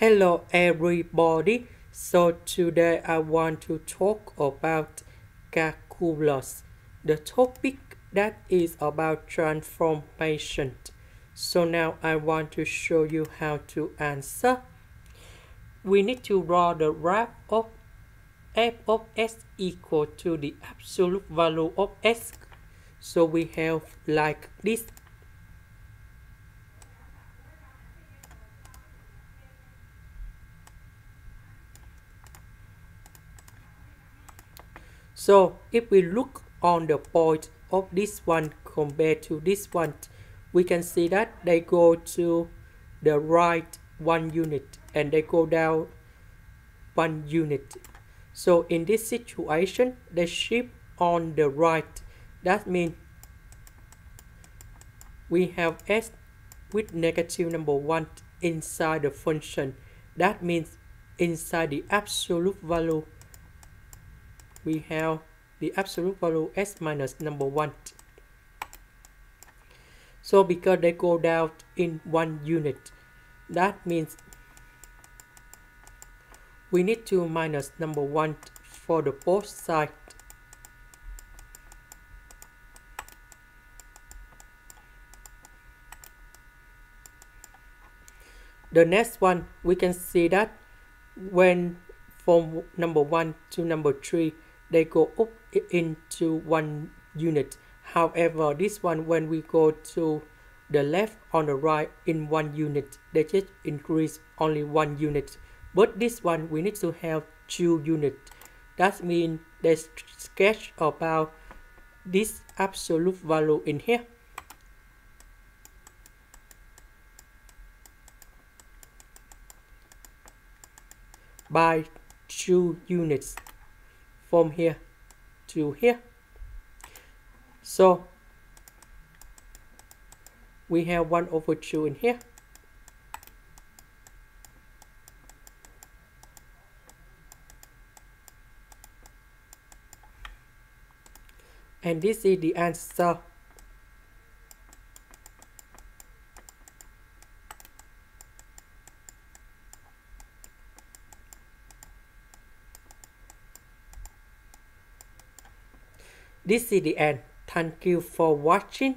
Hello everybody. So today I want to talk about calculus. The topic that is about transformation. So now I want to show you how to answer. We need to draw the graph of f of s equal to the absolute value of s. So we have like this So if we look on the point of this one compared to this one, we can see that they go to the right one unit and they go down one unit. So in this situation, they shift on the right. That means we have s with negative number 1 inside the function. That means inside the absolute value we have the absolute value s minus number 1. So because they go down in one unit, that means we need to minus number 1 for the both side. The next one, we can see that when from number 1 to number 3, they go up into one unit. However this one when we go to the left on the right in one unit they just increase only one unit. But this one we need to have two units that means they sketch about this absolute value in here. By two units from here to here. So we have 1 over 2 in here. And this is the answer This is the end. Thank you for watching.